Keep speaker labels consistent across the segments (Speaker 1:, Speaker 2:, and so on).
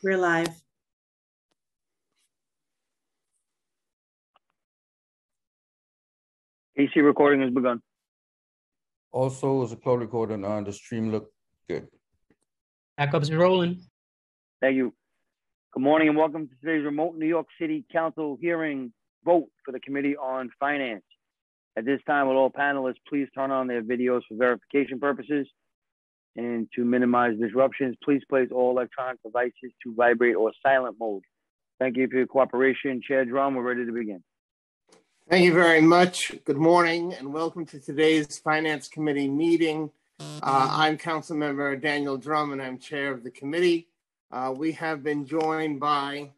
Speaker 1: We're live.
Speaker 2: AC recording has begun.
Speaker 3: Also, is a cloud recording on the stream look good?
Speaker 4: Backups is rolling.
Speaker 2: Thank you. Good morning and welcome to today's remote New York City Council hearing vote for the Committee on Finance. At this time, will all panelists please turn on their videos for verification purposes? And to minimize disruptions, please place all electronic devices to vibrate or silent mode. Thank you for your cooperation. Chair Dromm, we're ready to begin.
Speaker 5: Thank you very much. Good morning and welcome to today's Finance Committee meeting. Uh, I'm Councilmember Daniel Dromm and I'm Chair of the committee. Uh, we have been joined by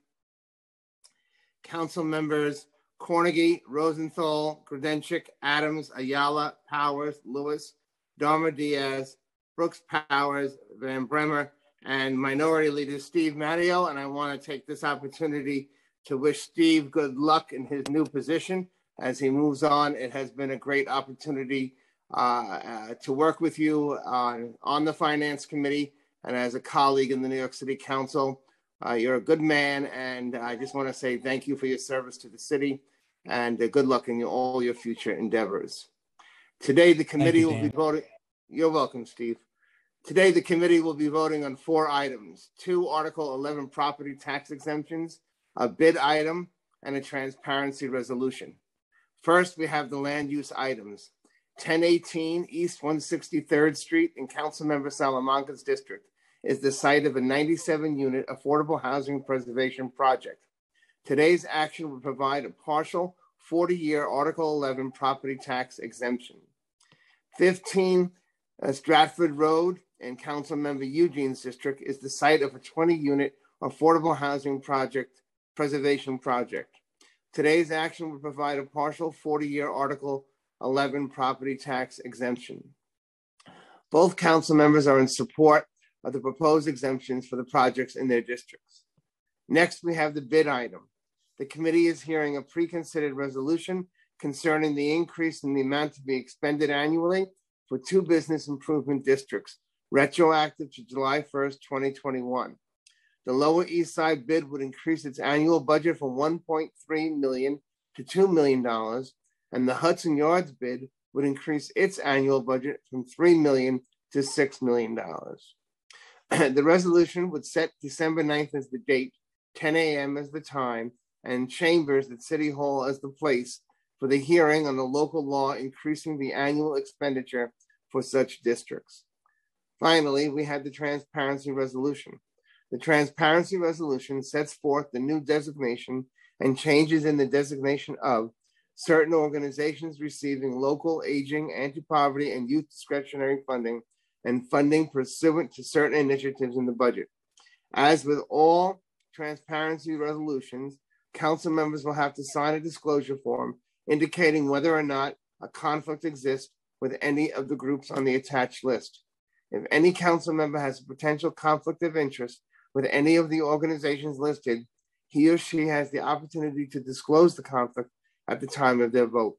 Speaker 5: Council members Cornegy, Rosenthal, Grodenchik, Adams, Ayala, Powers, Lewis, Darma Diaz, Brooks Powers, Van Bramer, and Minority Leader Steve Matteo. And I want to take this opportunity to wish Steve good luck in his new position as he moves on. It has been a great opportunity uh, uh, to work with you on, on the Finance Committee and as a colleague in the New York City Council. Uh, you're a good man, and I just want to say thank you for your service to the city and uh, good luck in your, all your future endeavors. Today, the committee you, will be voting. You're welcome, Steve. Today, the committee will be voting on four items two Article 11 property tax exemptions, a bid item, and a transparency resolution. First, we have the land use items. 1018 East 163rd Street in Councilmember Salamanca's district is the site of a 97 unit affordable housing preservation project. Today's action would provide a partial 40 year Article 11 property tax exemption. 15 uh, Stratford Road in Councilmember Eugene's district is the site of a 20 unit affordable housing project preservation project. Today's action would provide a partial 40-year Article 11 property tax exemption. Both council members are in support of the proposed exemptions for the projects in their districts. Next, we have the bid item. The committee is hearing a pre-considered resolution concerning the increase in the amount to be expended annually for two business improvement districts, retroactive to July 1st, 2021. The Lower East Side bid would increase its annual budget from 1.3 million to $2 million, and the Hudson Yards bid would increase its annual budget from 3 million to $6 million. the resolution would set December 9th as the date, 10 a.m. as the time, and chambers at City Hall as the place for the hearing on the local law increasing the annual expenditure for such districts. Finally, we had the transparency resolution. The transparency resolution sets forth the new designation and changes in the designation of certain organizations receiving local aging, anti-poverty, and youth discretionary funding and funding pursuant to certain initiatives in the budget. As with all transparency resolutions, council members will have to sign a disclosure form indicating whether or not a conflict exists with any of the groups on the attached list. If any council member has a potential conflict of interest with any of the organizations listed, he or she has the opportunity to disclose the conflict at the time of their vote.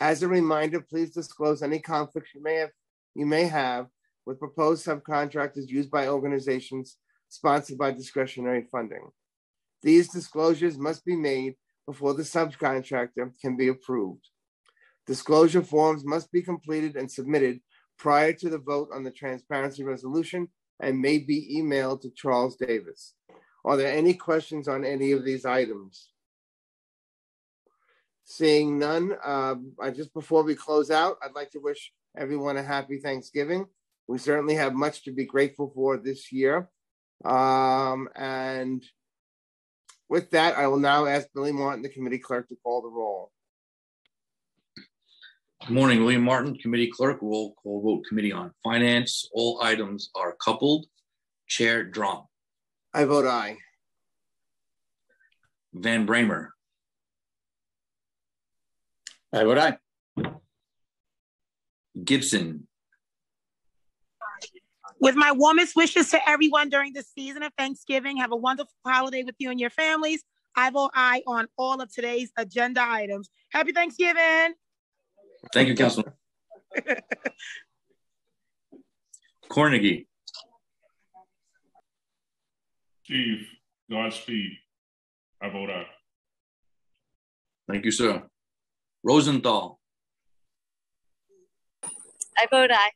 Speaker 5: As a reminder, please disclose any conflicts you may have, you may have with proposed subcontractors used by organizations sponsored by discretionary funding. These disclosures must be made before the subcontractor can be approved. Disclosure forms must be completed and submitted prior to the vote on the transparency resolution and may be emailed to Charles Davis. Are there any questions on any of these items? Seeing none, uh, I, just before we close out, I'd like to wish everyone a happy Thanksgiving. We certainly have much to be grateful for this year. Um, and with that, I will now ask Billy Martin, the committee clerk, to call the roll.
Speaker 6: Good morning, William Martin, Committee Clerk, Roll Call Vote Committee on Finance. All items are coupled. Chair Dromm.
Speaker 5: I vote aye.
Speaker 6: Van Bramer.
Speaker 7: I vote aye.
Speaker 6: Gibson.
Speaker 8: With my warmest wishes to everyone during the season of Thanksgiving, have a wonderful holiday with you and your families. I vote aye on all of today's agenda items. Happy Thanksgiving.
Speaker 6: Thank you, Councilman. Cornegy.
Speaker 1: Chief, Godspeed. I vote aye.
Speaker 6: Thank you, sir. Rosenthal,
Speaker 7: I vote aye.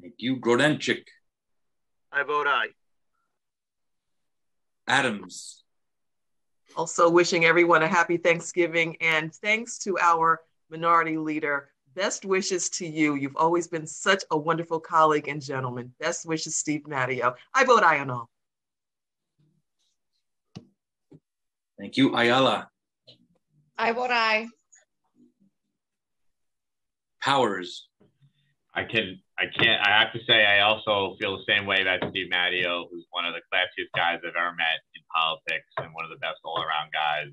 Speaker 6: Thank you. Grodenchik,
Speaker 9: I vote aye.
Speaker 6: Adams,
Speaker 10: Also wishing everyone a happy Thanksgiving and thanks to our minority leader. Best wishes to you. You've always been such a wonderful colleague and gentleman. Best wishes, Steve Matteo. I vote aye on all.
Speaker 6: thank you. Ayala,
Speaker 7: I vote aye.
Speaker 6: Powers,
Speaker 11: I can, I can't, I have to say, I also feel the same way about Steve Matteo, who's one of the classiest guys I've ever met in politics and one of the best all around guys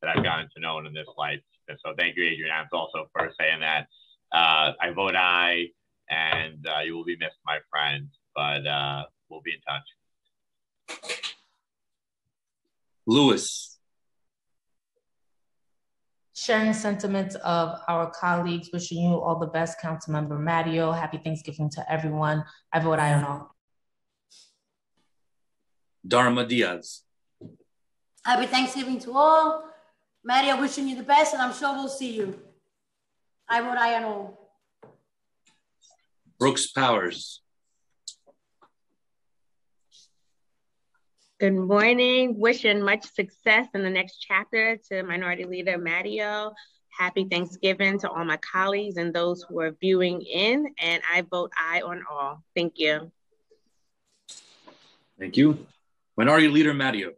Speaker 11: that I've gotten to know in this life. And so thank you, Adrienne also for saying that. Uh, I vote aye, and uh, you will be missed, my friend, but uh, we'll be in touch.
Speaker 6: Lewis,
Speaker 12: Sharing sentiments of our colleagues, wishing you all the best, Councilmember Matteo. Happy Thanksgiving to everyone. I vote aye on all.
Speaker 6: Darma Diaz,
Speaker 13: Happy Thanksgiving to all. Mario, wishing you the best, and I'm sure we'll see you. I vote aye on all.
Speaker 6: Brooks Powers,
Speaker 14: Good morning. Wishing much success in the next chapter to Minority Leader Matteo. Happy Thanksgiving to all my colleagues and those who are viewing in, and I vote aye on all. Thank you.
Speaker 6: thank you. Minority Leader Matteo,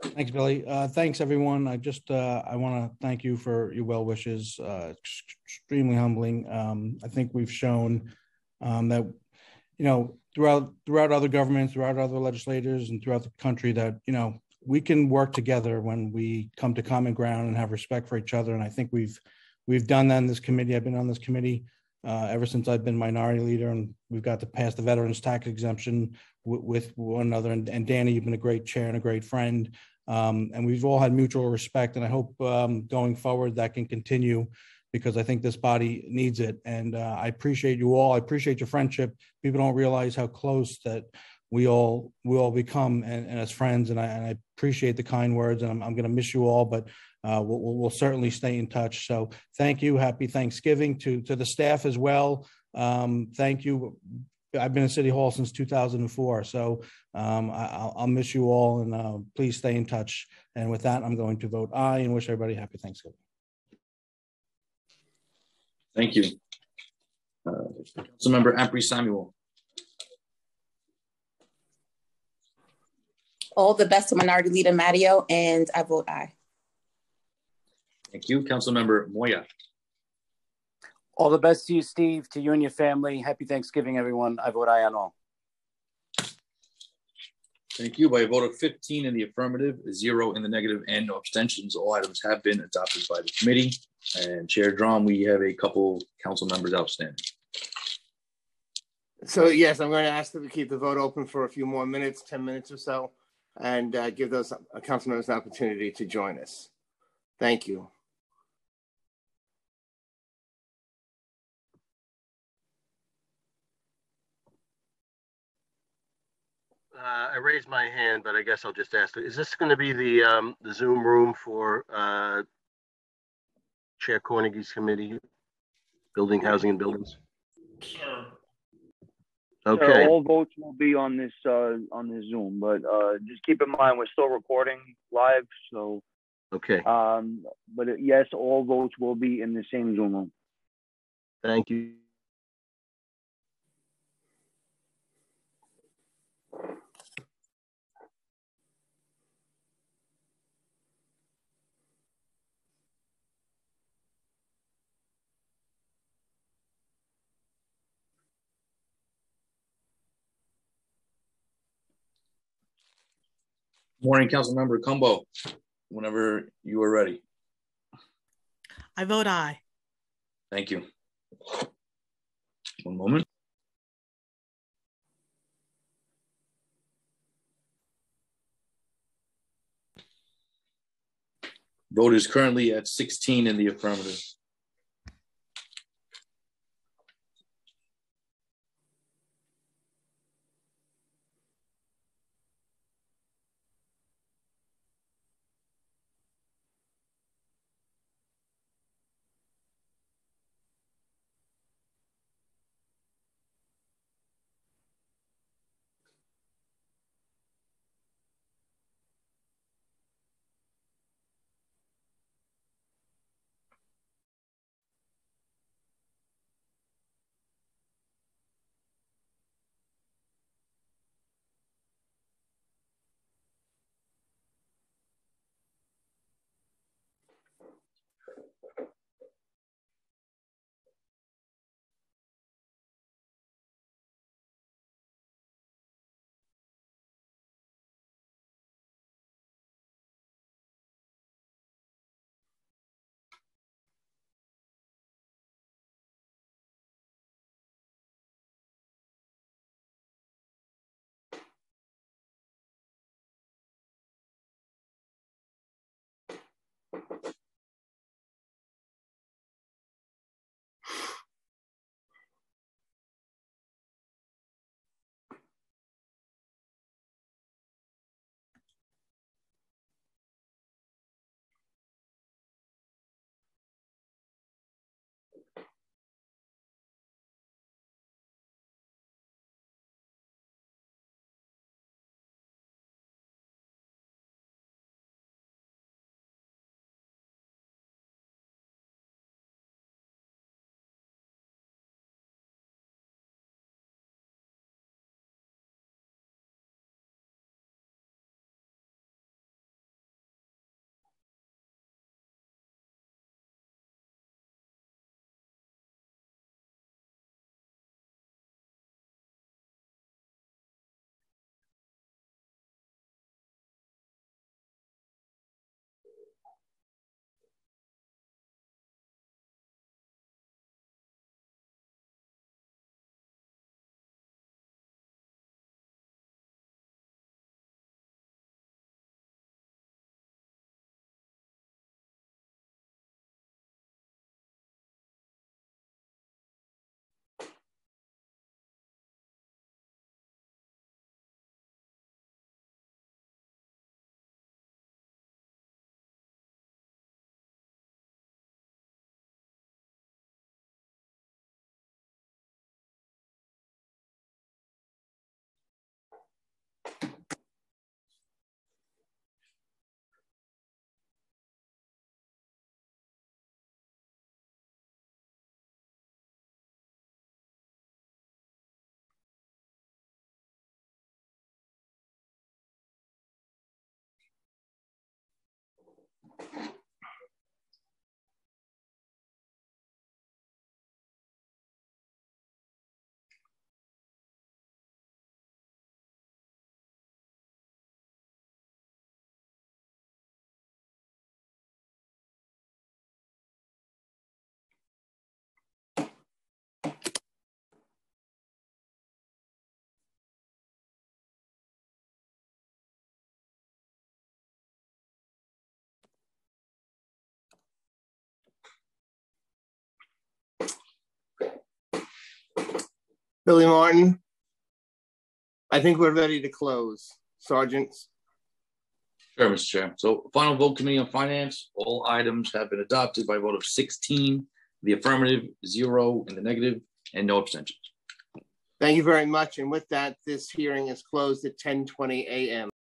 Speaker 15: Thanks, Billy. Uh, thanks, everyone. I just uh, I want to thank you for your well wishes. Uh, extremely humbling. Um, I think we've shown um, that you know throughout throughout other governments, throughout other legislators, and throughout the country that you know we can work together when we come to common ground and have respect for each other. And I think we've we've done that in this committee. I've been on this committee uh, ever since I've been minority leader, and we've got to pass the veterans tax exemption with, with one another. And, and Danny, you've been a great chair and a great friend. Um, and we've all had mutual respect. And I hope um, going forward that can continue because I think this body needs it. And uh, I appreciate you all. I appreciate your friendship. People don't realize how close that we all we all become and, and as friends. And I, and I appreciate the kind words. And I'm, I'm going to miss you all, but uh, we'll, we'll certainly stay in touch. So thank you. Happy Thanksgiving to to the staff as well. Um, thank you. I've been in City Hall since 2004, so um, I, I'll, I'll miss you all, and uh, please stay in touch. And with that, I'm going to vote aye and wish everybody happy Thanksgiving.
Speaker 6: Thank you. Uh, Councilmember Ampry Samuel,
Speaker 16: All the best to Minority Leader Matteo, and I vote aye.
Speaker 6: thank you. Councilmember Moya,
Speaker 17: All the best to you, Steve, to you and your family. Happy Thanksgiving, everyone. I vote aye on all.
Speaker 6: thank you. By a vote of 15 in the affirmative, zero in the negative, and no abstentions, all items have been adopted by the committee. And Chair Dromm, we have a couple council members outstanding.
Speaker 5: So yes, I'm going to ask that we keep the vote open for a few more minutes, 10 minutes or so, and uh, give those uh, council members an opportunity to join us. Thank you.
Speaker 9: Uh, I raised my hand, but I guess I'll just ask, is this going to be the, um, the Zoom room for, uh, Chair Cornegy's committee, Building, Housing and Buildings?
Speaker 1: Sir,
Speaker 9: Okay,
Speaker 2: So all votes will be on this, uh, on this Zoom, but, uh, just keep in mind, we're still recording live, so,
Speaker 9: okay,
Speaker 2: um, but uh, yes, all votes will be in the same Zoom room.
Speaker 9: thank you.
Speaker 6: Morning, Councilmember Combo, whenever you are ready.
Speaker 18: I vote aye.
Speaker 6: Thank you. One moment. Vote is currently at 16 in the affirmative.
Speaker 5: Billy Martin. I think we're ready to close. Sergeants.
Speaker 6: Sure, Mr. Chair. So final vote committee on finance, all items have been adopted by a vote of sixteen, the affirmative, zero in the negative, and no abstentions.
Speaker 5: Thank you very much. And with that, this hearing is closed at 10:20 a.m.